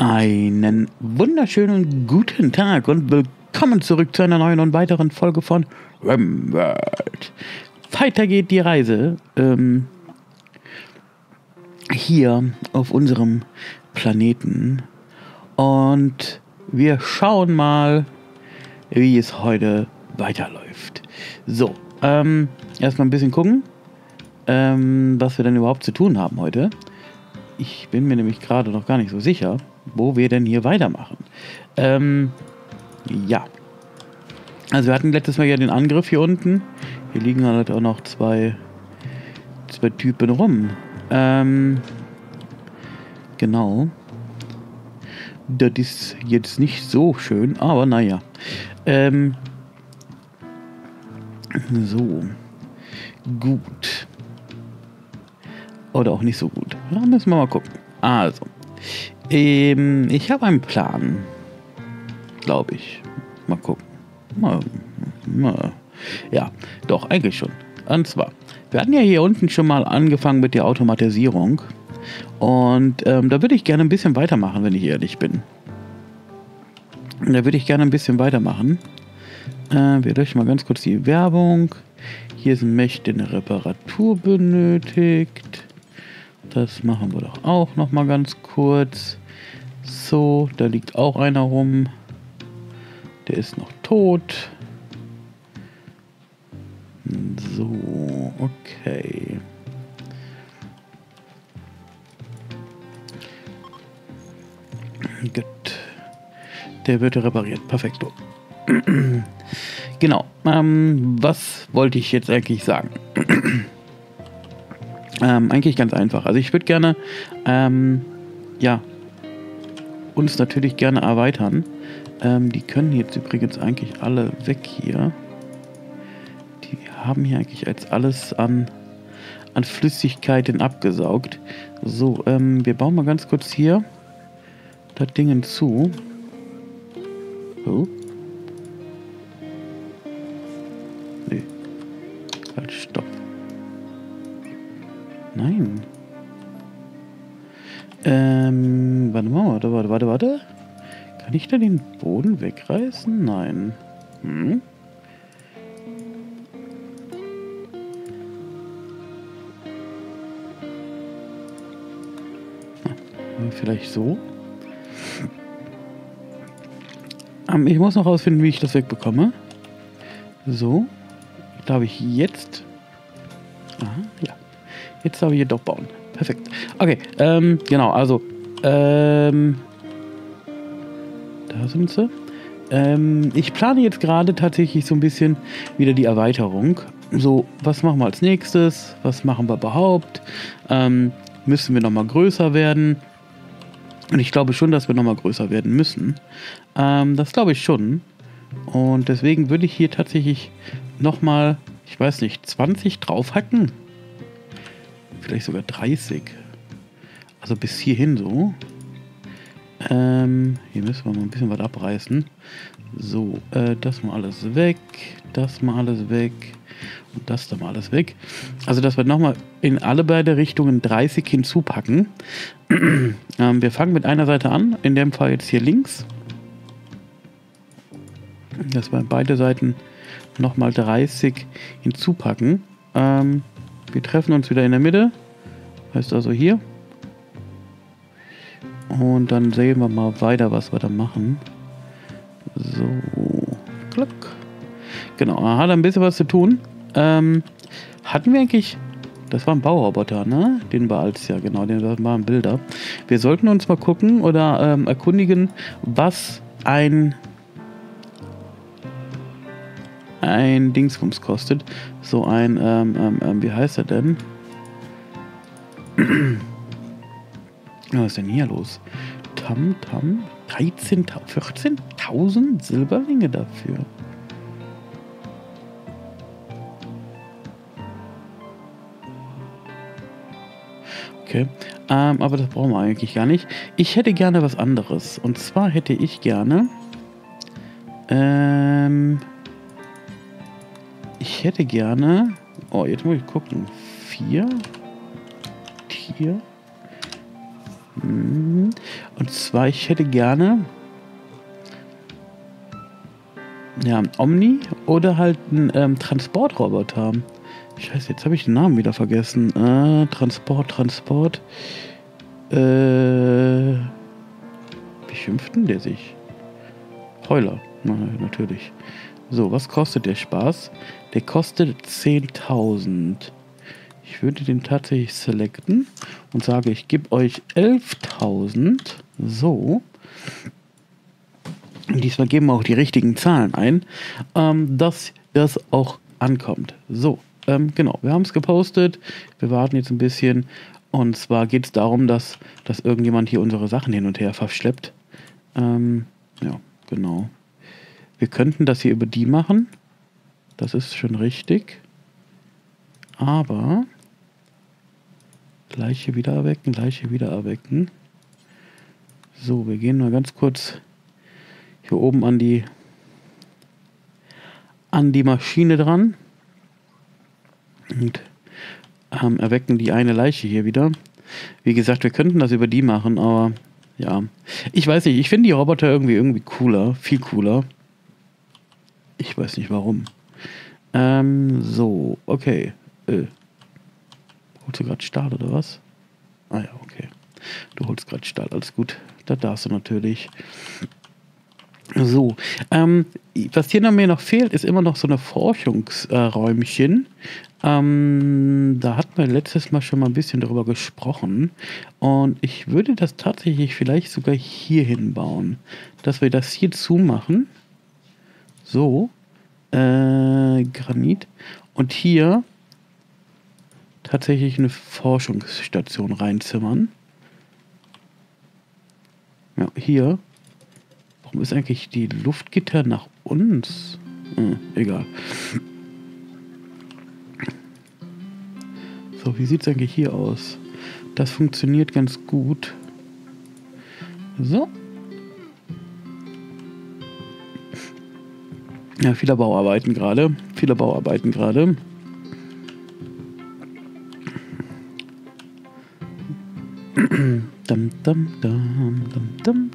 Einen wunderschönen guten Tag und willkommen zurück zu einer neuen und weiteren Folge von Rimworld. Weiter geht die Reise ähm, hier auf unserem Planeten und wir schauen mal, wie es heute weiterläuft. So, ähm, erstmal ein bisschen gucken, ähm, was wir denn überhaupt zu tun haben heute. Ich bin mir nämlich gerade noch gar nicht so sicher, wo wir denn hier weitermachen. Ähm, ja. Also wir hatten letztes Mal ja den Angriff hier unten. Hier liegen halt auch noch zwei, zwei Typen rum. Ähm, genau. Das ist jetzt nicht so schön, aber naja. Ähm, so. Gut. Oder auch nicht so gut. Da müssen wir mal gucken. Also. Ähm, ich habe einen Plan. Glaube ich. Mal gucken. Mal, mal. Ja, doch, eigentlich schon. Und zwar, wir hatten ja hier unten schon mal angefangen mit der Automatisierung. Und ähm, da würde ich gerne ein bisschen weitermachen, wenn ich ehrlich bin. Da würde ich gerne ein bisschen weitermachen. Äh, wir durch mal ganz kurz die Werbung. Hier ist ein Mech, der eine Reparatur benötigt. Das machen wir doch auch noch mal ganz kurz. So, da liegt auch einer rum. Der ist noch tot. So, okay. Gut. Der wird repariert. Perfekto. genau. Ähm, was wollte ich jetzt eigentlich sagen? ähm, eigentlich ganz einfach. Also ich würde gerne, ähm, ja, uns natürlich gerne erweitern. Ähm, die können jetzt übrigens eigentlich alle weg hier. Die haben hier eigentlich als alles an, an Flüssigkeiten abgesaugt. So, ähm, wir bauen mal ganz kurz hier das Ding zu. Oh. Nein. Ähm, warte mal, warte, warte, warte, warte. Kann ich da den Boden wegreißen? Nein. Hm? Hm, vielleicht so? Ähm, ich muss noch rausfinden, wie ich das wegbekomme. So. Darf ich jetzt... Aha. Jetzt darf ich hier doch bauen. Perfekt. Okay, ähm, genau, also, ähm, da sind sie. Ähm, ich plane jetzt gerade tatsächlich so ein bisschen wieder die Erweiterung. So, was machen wir als nächstes? Was machen wir überhaupt? Ähm, müssen wir nochmal größer werden? Und ich glaube schon, dass wir nochmal größer werden müssen. Ähm, das glaube ich schon. Und deswegen würde ich hier tatsächlich nochmal, ich weiß nicht, 20 draufhacken. Vielleicht sogar 30. Also bis hierhin so. Ähm, hier müssen wir mal ein bisschen was abreißen. So, äh, das mal alles weg. Das mal alles weg. Und das da mal alles weg. Also, dass wir nochmal in alle beide Richtungen 30 hinzupacken. ähm, wir fangen mit einer Seite an. In dem Fall jetzt hier links. Dass wir beide Seiten nochmal 30 hinzupacken. Ähm, wir treffen uns wieder in der Mitte. Heißt also hier. Und dann sehen wir mal weiter, was wir da machen. So. Klick. Genau, er hat ein bisschen was zu tun. Ähm, hatten wir eigentlich. Das war ein Bauroboter, ne? Den war als ja, genau, den waren Bilder. Wir sollten uns mal gucken oder ähm, erkundigen, was ein ein Dingsbums kostet. So ein, ähm, ähm, ähm wie heißt er denn? Was ist denn hier los? Tam Tam? 13, 14.000 Silberlinge dafür. Okay, ähm, aber das brauchen wir eigentlich gar nicht. Ich hätte gerne was anderes. Und zwar hätte ich gerne... Ähm, ich hätte gerne... Oh, jetzt muss ich gucken. Vier... Tier... Mhm. Und zwar, ich hätte gerne ja, einen Omni oder halt einen ähm, Transportroboter. Scheiße, jetzt habe ich den Namen wieder vergessen. Äh, Transport, Transport. Äh, wie denn der sich? Heuler, Na, natürlich. So, was kostet der Spaß? Der kostet 10.000. Ich würde den tatsächlich selecten und sage, ich gebe euch 11.000. So. Und diesmal geben wir auch die richtigen Zahlen ein, ähm, dass das auch ankommt. So, ähm, genau, wir haben es gepostet. Wir warten jetzt ein bisschen. Und zwar geht es darum, dass, dass irgendjemand hier unsere Sachen hin und her verschleppt. Ähm, ja, genau. Wir könnten das hier über die machen. Das ist schon richtig. Aber Leiche wieder erwecken, Leiche wieder erwecken. So, wir gehen mal ganz kurz hier oben an die an die Maschine dran und ähm, erwecken die eine Leiche hier wieder. Wie gesagt, wir könnten das über die machen, aber ja, ich weiß nicht. Ich finde die Roboter irgendwie irgendwie cooler, viel cooler. Ich weiß nicht warum. Ähm, so, okay. Äh. Holst du gerade Stahl oder was? Ah ja, okay. Du holst gerade Stahl, alles gut. Da darfst du natürlich. So, ähm, was hier noch mir noch fehlt, ist immer noch so eine Forschungsräumchen. Ähm, da hat man letztes Mal schon mal ein bisschen darüber gesprochen. Und ich würde das tatsächlich vielleicht sogar hier hinbauen. Dass wir das hier zumachen. So. Äh, Granit. Und hier tatsächlich eine Forschungsstation reinzimmern. Ja, hier. Warum ist eigentlich die Luftgitter nach uns? Hm, egal. So, wie sieht es eigentlich hier aus? Das funktioniert ganz gut. So. Ja, viele Bauarbeiten gerade. Viele Bauarbeiten gerade. dum, dum, dum.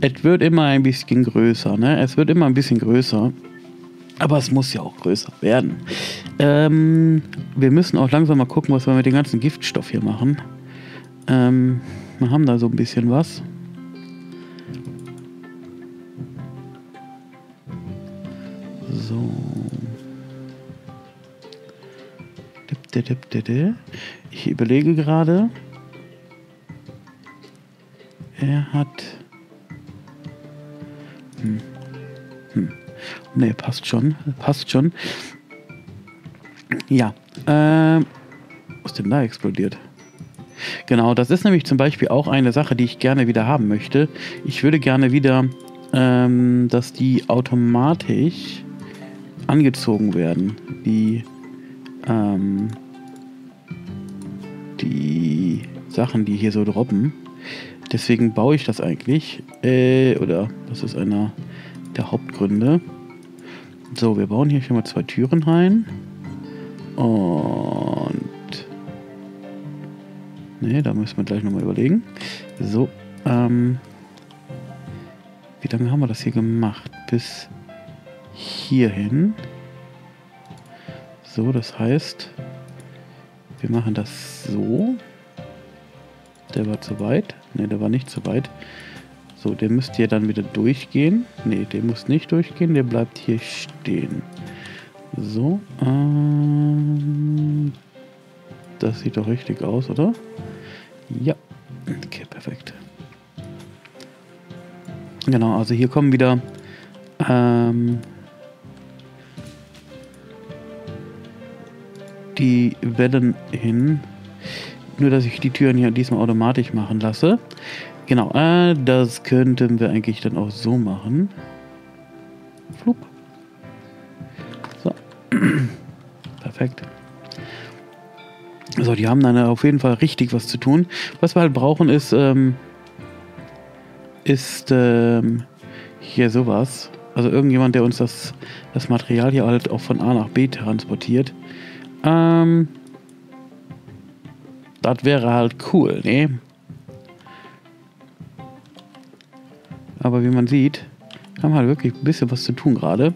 Es wird immer ein bisschen größer, ne? Es wird immer ein bisschen größer. Aber es muss ja auch größer werden. Ähm, wir müssen auch langsam mal gucken, was wir mit dem ganzen Giftstoff hier machen. Ähm, wir haben da so ein bisschen was. Ich überlege gerade. Er hat. Hm. Hm. Ne, passt schon. Passt schon. Ja. Ähm. Was denn da explodiert? Genau, das ist nämlich zum Beispiel auch eine Sache, die ich gerne wieder haben möchte. Ich würde gerne wieder, ähm, dass die automatisch angezogen werden. Die, ähm, Sachen, die hier so droppen. Deswegen baue ich das eigentlich. Äh, oder das ist einer der Hauptgründe. So, wir bauen hier schon mal zwei Türen rein. Und. Ne, da müssen wir gleich nochmal überlegen. So, ähm. Wie lange haben wir das hier gemacht? Bis hierhin. So, das heißt, wir machen das so. Der war zu weit. Ne, der war nicht zu weit. So, der müsste hier dann wieder durchgehen. Ne, der muss nicht durchgehen. Der bleibt hier stehen. So. Ähm, das sieht doch richtig aus, oder? Ja. Okay, perfekt. Genau, also hier kommen wieder ähm, die Wellen hin. Nur, dass ich die Türen hier diesmal automatisch machen lasse. Genau, äh, das könnten wir eigentlich dann auch so machen. Flup. So. Perfekt. So, die haben dann auf jeden Fall richtig was zu tun. Was wir halt brauchen ist, ähm, ist ähm, hier sowas. Also irgendjemand, der uns das, das Material hier halt auch von A nach B transportiert. Ähm, Das wäre halt cool, ne? Aber wie man sieht, haben halt wirklich ein bisschen was zu tun gerade.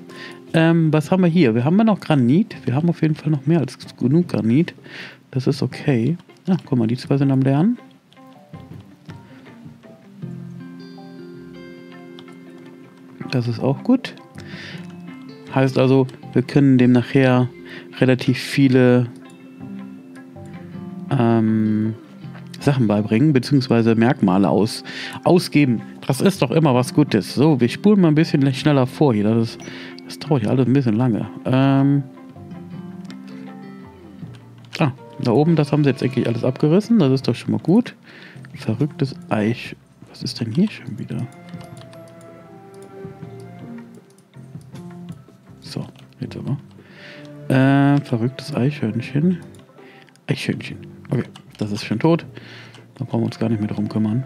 Ähm, was haben wir hier? Wir haben ja noch Granit. Wir haben auf jeden Fall noch mehr als genug Granit. Das ist okay. Ja, guck mal, die zwei sind am Lernen. Das ist auch gut. Heißt also, wir können dem nachher relativ viele ähm, Sachen beibringen, beziehungsweise Merkmale aus, ausgeben. Das ist doch immer was Gutes. So, wir spulen mal ein bisschen schneller vor hier. Das, das dauert ja alles ein bisschen lange. Ähm ah, da oben, das haben sie jetzt eigentlich alles abgerissen. Das ist doch schon mal gut. Verrücktes Eich. Was ist denn hier schon wieder? So, jetzt aber. Äh, verrücktes Eichhörnchen. Eichhörnchen. Okay, das ist schon tot. Da brauchen wir uns gar nicht mehr drum kümmern.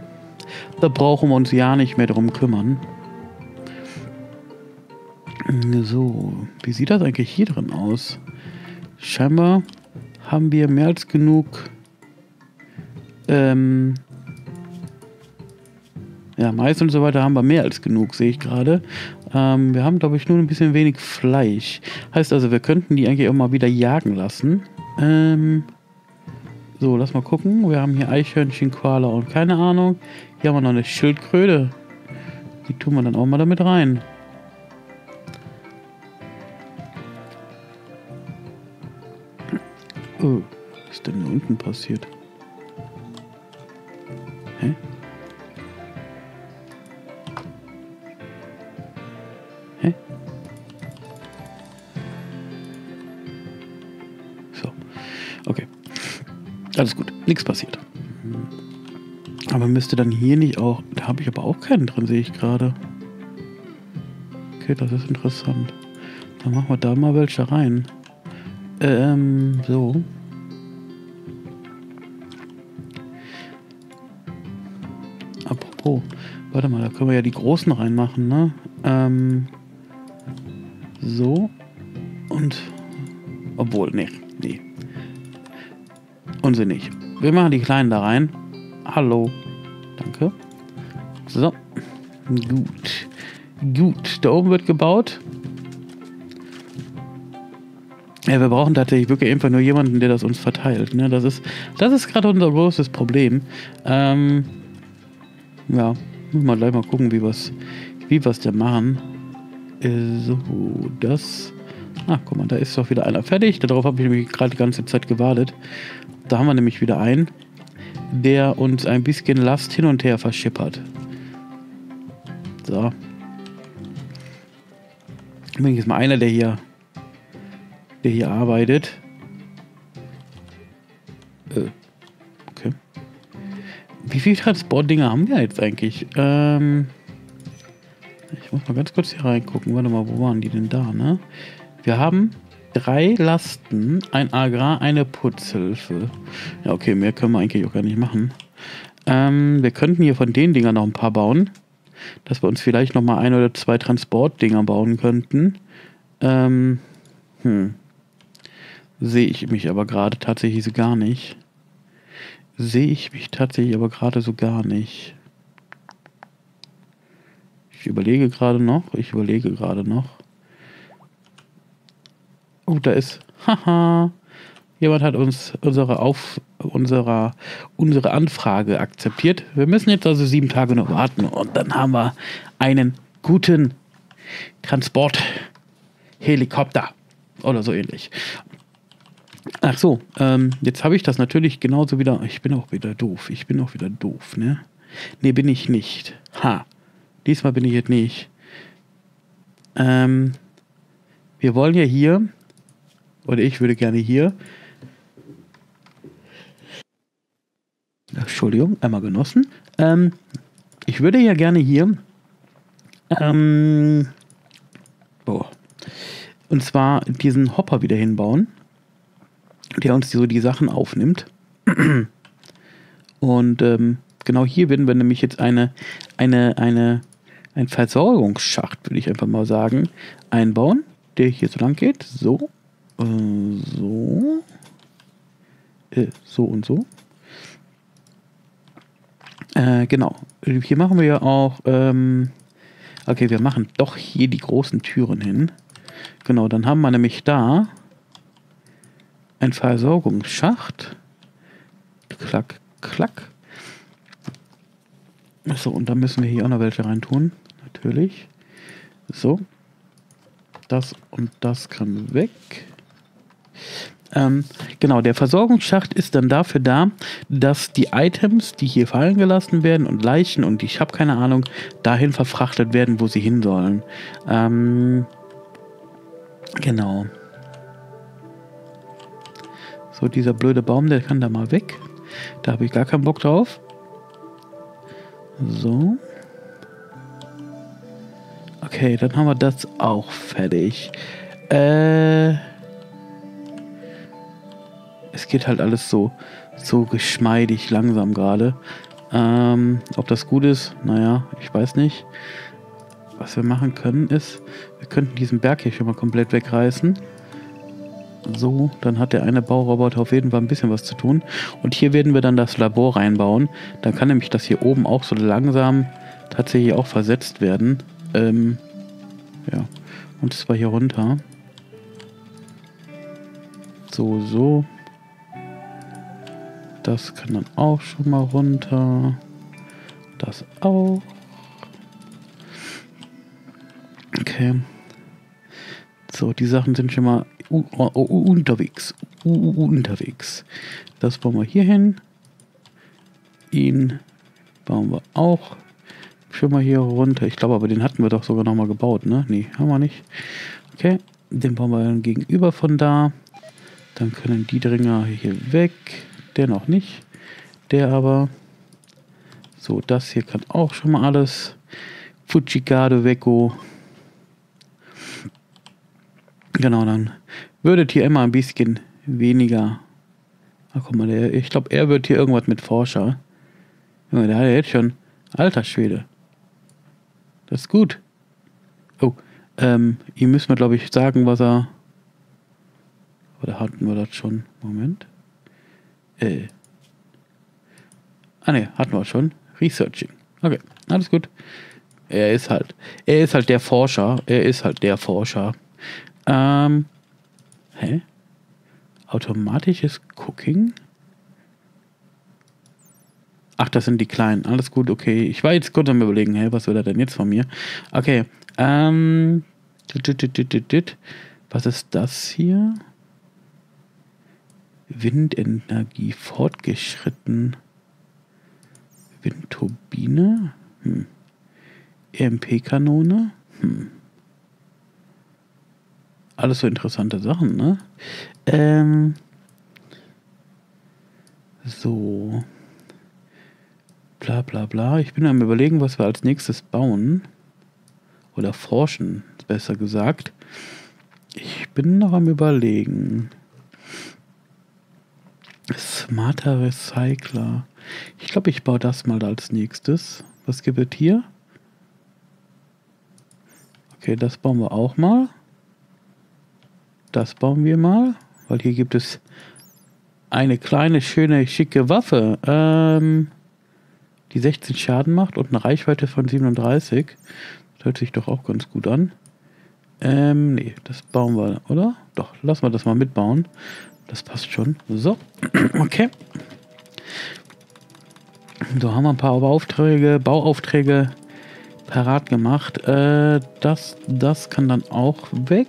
Da brauchen wir uns ja nicht mehr drum kümmern. So, wie sieht das eigentlich hier drin aus? Scheinbar haben wir mehr als genug ähm, ja, Mais und so weiter haben wir mehr als genug, sehe ich gerade. Ähm, wir haben, glaube ich, nur ein bisschen wenig Fleisch. Heißt also, wir könnten die eigentlich auch mal wieder jagen lassen. Ähm, so, lass mal gucken. Wir haben hier Eichhörnchen, Koala und keine Ahnung. Hier haben wir noch eine Schildkröte. Die tun wir dann auch mal damit rein. Oh, was ist denn da unten passiert? Alles gut. Nichts passiert. Aber müsste dann hier nicht auch. Da habe ich aber auch keinen drin, sehe ich gerade. Okay, das ist interessant. Dann machen wir da mal welche rein. Ähm, so. Apropos, warte mal, da können wir ja die großen reinmachen, ne? Ähm, so. Und. Obwohl, nee, nee. Unsinnig. Wir machen die kleinen da rein. Hallo. Danke. So. Gut. Gut. Da oben wird gebaut. Ja, wir brauchen tatsächlich wirklich einfach nur jemanden, der das uns verteilt. Ne? Das ist, das ist gerade unser großes Problem. Ähm, ja, müssen wir gleich mal gucken, wie wir es wie wir's denn machen. Äh, so, das. Ach, guck mal, da ist doch wieder einer fertig. Darauf habe ich nämlich gerade die ganze Zeit gewartet. Da haben wir nämlich wieder einen, der uns ein bisschen Last hin und her verschippert. So. Jetzt mal einer, der hier der hier arbeitet. Äh, okay. Wie viele Transportdinger haben wir jetzt eigentlich? Ähm, ich muss mal ganz kurz hier reingucken. Warte mal, wo waren die denn da, ne? Wir haben drei Lasten, ein Agrar, eine Putzhilfe. Ja, okay, mehr können wir eigentlich auch gar nicht machen. Ähm, wir könnten hier von den Dingern noch ein paar bauen. Dass wir uns vielleicht noch mal ein oder zwei Transportdinger bauen könnten. Ähm, hm. Sehe ich mich aber gerade tatsächlich so gar nicht. Sehe ich mich tatsächlich aber gerade so gar nicht. Ich überlege gerade noch. Ich überlege gerade noch. Oh, da ist. Haha. Jemand hat uns unsere, Auf, unserer, unsere Anfrage akzeptiert. Wir müssen jetzt also sieben Tage noch warten und dann haben wir einen guten Transporthelikopter oder so ähnlich. Ach so, ähm, jetzt habe ich das natürlich genauso wieder. Ich bin auch wieder doof. Ich bin auch wieder doof, ne? Ne, bin ich nicht. Ha. Diesmal bin ich jetzt nicht. Ähm, wir wollen ja hier, oder ich würde gerne hier. Entschuldigung, einmal genossen. Ähm, ich würde ja gerne hier. Ähm, oh, und zwar diesen Hopper wieder hinbauen der uns so die Sachen aufnimmt. Und ähm, genau hier werden wir nämlich jetzt eine, eine, eine, ein Versorgungsschacht, würde ich einfach mal sagen, einbauen, der hier so lang geht. So, äh, so, äh, so und so. Äh, genau. Hier machen wir ja auch. Ähm, okay, wir machen doch hier die großen Türen hin. Genau, dann haben wir nämlich da ein Versorgungsschacht. Klack, klack. So, und da müssen wir hier auch noch welche reintun. Natürlich. So. Das und das kann weg. Ähm, genau, der Versorgungsschacht ist dann dafür da, dass die Items, die hier fallen gelassen werden und Leichen und ich habe keine Ahnung, dahin verfrachtet werden, wo sie hin sollen. Ähm, genau. So, dieser blöde Baum, der kann da mal weg. Da habe ich gar keinen Bock drauf. So. Okay, dann haben wir das auch fertig. Äh. Es geht halt alles so, so geschmeidig langsam gerade. Ähm, ob das gut ist, naja, ich weiß nicht. Was wir machen können ist, wir könnten diesen Berg hier schon mal komplett wegreißen. So, dann hat der eine Bauroboter auf jeden Fall ein bisschen was zu tun. Und hier werden wir dann das Labor reinbauen. Dann kann nämlich das hier oben auch so langsam tatsächlich auch versetzt werden. Ähm, ja, und zwar hier runter. So, so. Das kann dann auch schon mal runter. Das auch. Okay. So, die Sachen sind schon mal unterwegs. unterwegs. Das bauen wir hier hin. Ihn bauen wir auch schon mal hier runter. Ich glaube aber, den hatten wir doch sogar noch mal gebaut, ne? Nee, haben wir nicht. Okay, den bauen wir dann gegenüber von da. Dann können die Dringer hier weg. Der noch nicht. Der aber. So, das hier kann auch schon mal alles. Fujigado Weko. Genau, dann würdet ihr immer ein bisschen weniger. Ach, guck mal, der, ich glaube, er wird hier irgendwas mit Forscher. Junge, der hat ja jetzt schon. Alter Schwede. Das ist gut. Oh, ähm, ihm müssen wir, glaube ich, sagen, was er. Oder hatten wir das schon? Moment. Äh. Ah ne, hatten wir schon. Researching. Okay, alles gut. Er ist halt. Er ist halt der Forscher. Er ist halt der Forscher. Ähm. Hä? Automatisches Cooking? Ach, das sind die kleinen. Alles gut, okay. Ich war jetzt kurz am überlegen, hey, was will er denn jetzt von mir? Okay. Ähm. Was ist das hier? Windenergie fortgeschritten. Windturbine? Hm. EMP-Kanone? Hm. Alles so interessante Sachen, ne? Ähm. So. Bla bla bla. Ich bin am überlegen, was wir als nächstes bauen. Oder forschen, besser gesagt. Ich bin noch am überlegen. Smarter Recycler. Ich glaube, ich baue das mal als nächstes. Was gibt es hier? Okay, das bauen wir auch mal. Das bauen wir mal. Weil hier gibt es eine kleine, schöne, schicke Waffe. Ähm, die 16 Schaden macht und eine Reichweite von 37. Das hört sich doch auch ganz gut an. Ähm, nee, das bauen wir, oder? Doch, lassen wir das mal mitbauen. Das passt schon. So, okay. So haben wir ein paar Beauftragge, Bauaufträge parat gemacht. Äh, das, das kann dann auch weg.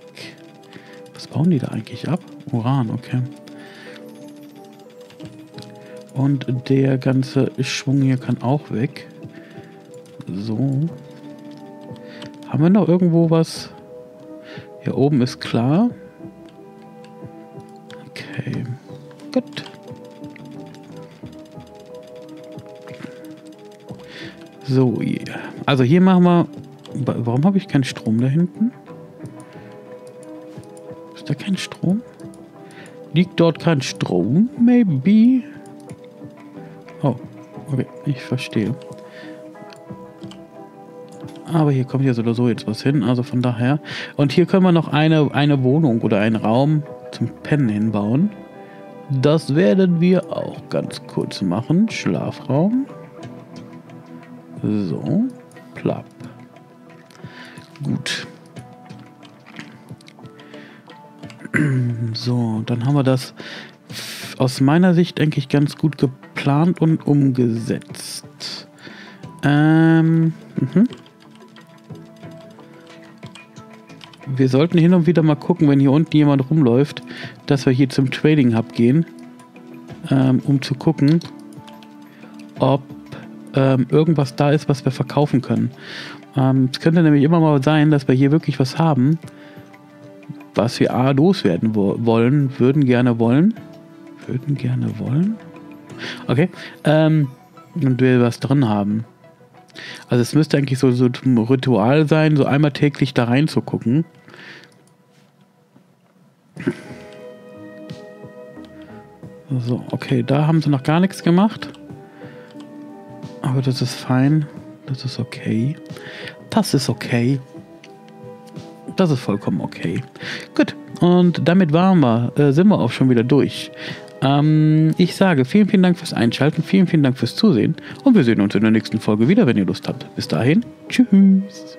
Was bauen die da eigentlich ab? Uran, okay. Und der ganze Schwung hier kann auch weg. So. Haben wir noch irgendwo was? Hier oben ist klar. Okay. Gut. So, also hier machen wir... Warum habe ich keinen Strom da hinten? Ist da kein Strom? Liegt dort kein Strom? Maybe? Oh, okay, ich verstehe. Aber hier kommt ja so oder so jetzt was hin, also von daher. Und hier können wir noch eine, eine Wohnung oder einen Raum zum Pennen hinbauen. Das werden wir auch ganz kurz machen. Schlafraum. So, plapp. Gut. So, dann haben wir das aus meiner Sicht, denke ich, ganz gut geplant und umgesetzt. Ähm, mhm. Wir sollten hin und wieder mal gucken, wenn hier unten jemand rumläuft, dass wir hier zum Trading Hub gehen, ähm, um zu gucken, ob ähm, irgendwas da ist, was wir verkaufen können. Ähm, es könnte nämlich immer mal sein, dass wir hier wirklich was haben, was wir A loswerden wo wollen, würden gerne wollen. Würden gerne wollen. Okay. Ähm, und wir was drin haben. Also es müsste eigentlich so, so ein Ritual sein, so einmal täglich da reinzugucken. So, okay, da haben sie noch gar nichts gemacht. Aber das ist fein. Das ist okay. Das ist okay. Das ist vollkommen okay. Gut, und damit waren wir, äh, sind wir auch schon wieder durch. Ähm, ich sage vielen, vielen Dank fürs Einschalten, vielen, vielen Dank fürs Zusehen und wir sehen uns in der nächsten Folge wieder, wenn ihr Lust habt. Bis dahin, tschüss.